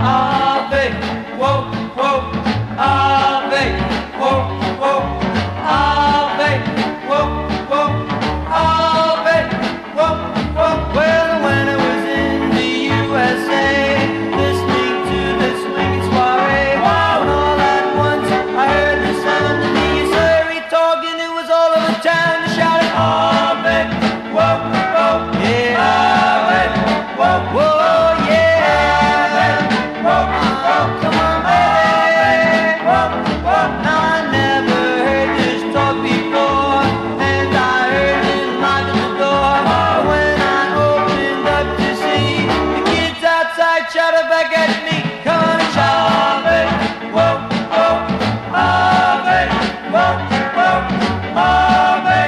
Ave, whoa, whoa, Ave, whoa, whoa, Ave, whoa, whoa, Ave, whoa, whoa. Well, when I was in the USA, listening to the swinging soiree, wow, and all at once I heard the sound of the Suri talking. It was all over town. Shouted back at me, come on and Ave, whoa, whoa, Ave, whoa, whoa, Ave,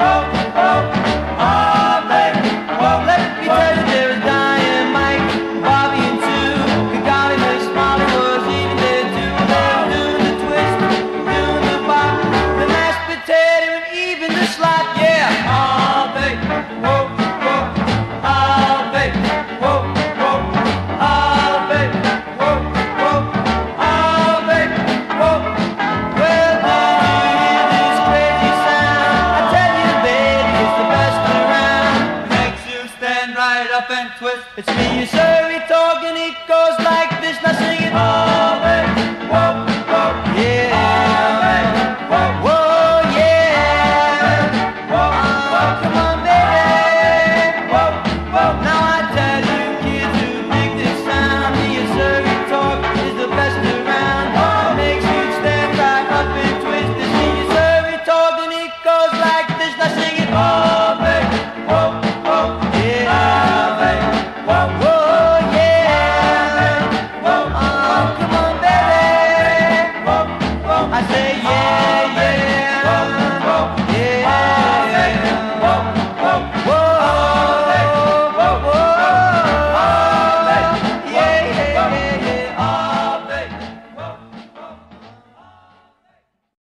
whoa, whoa, Ave, whoa. Let me tell you, there was Dynamite, Bobby and Sue, golly, Miss Molly was even there too. They were doing the twist, doing the bop, the mashed potato, and even the slap. Yeah, whoa, whoa, and twist. It's me, you Suri talking. It goes like this. Now sing it. Ave,